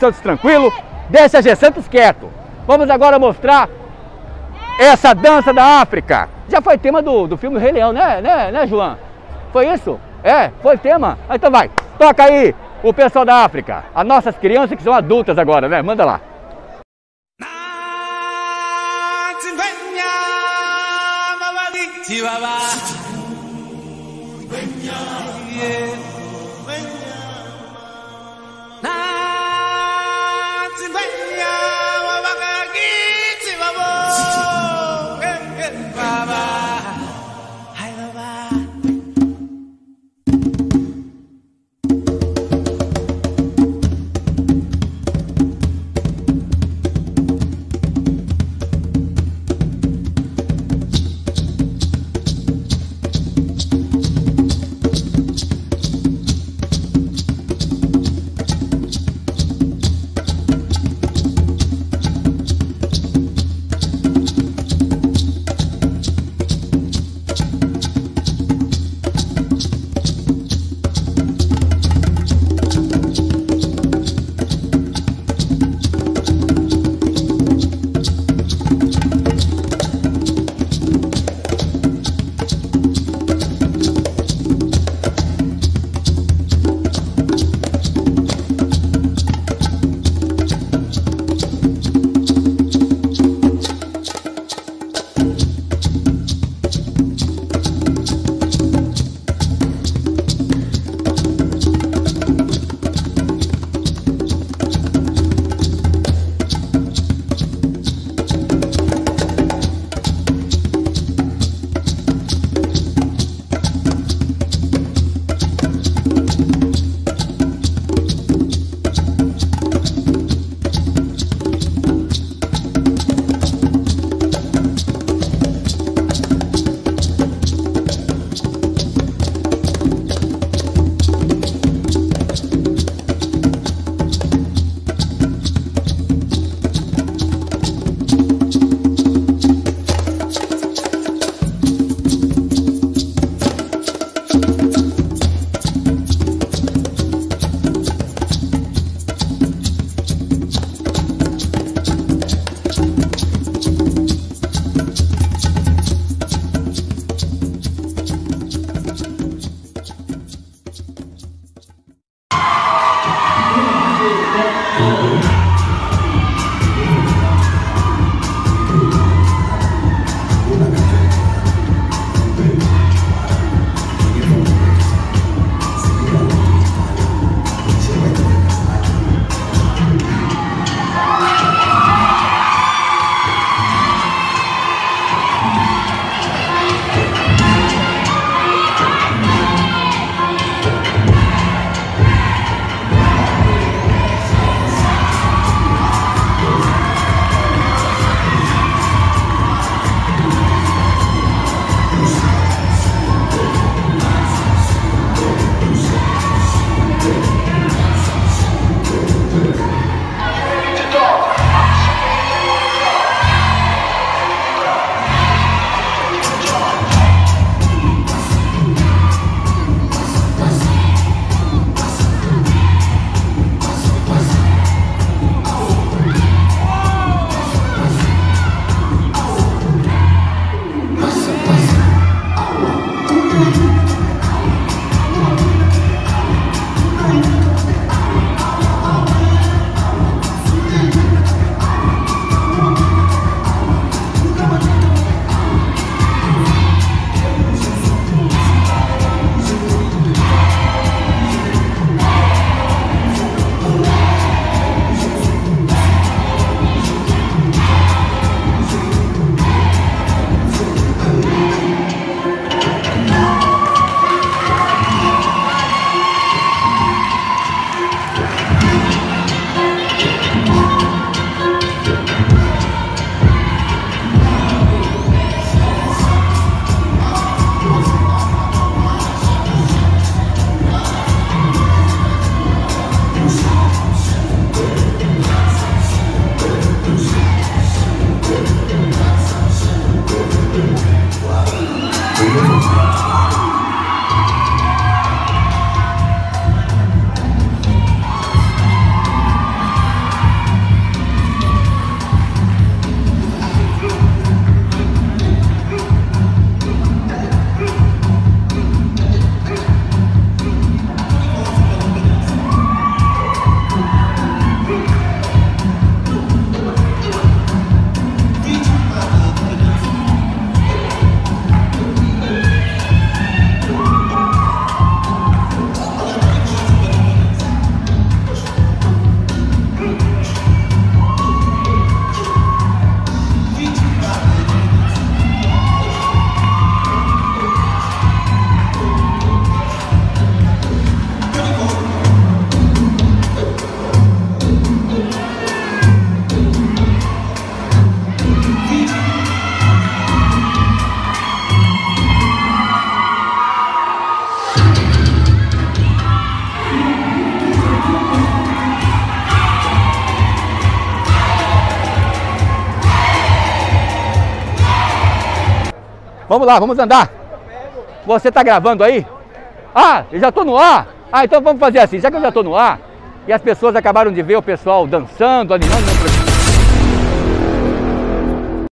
Santos tranquilo, deixa a G Santos quieto. Vamos agora mostrar essa dança da África. Já foi tema do, do filme Rei Leão, né, né, né, João? Foi isso? É, foi tema? Ah, então vai, toca aí o pessoal da África, as nossas crianças que são adultas agora, né? Manda lá. Yeah. Vamos lá, vamos andar. Você tá gravando aí? Ah, eu já tô no ar. Ah, então vamos fazer assim, já que eu já tô no ar, e as pessoas acabaram de ver o pessoal dançando, animando,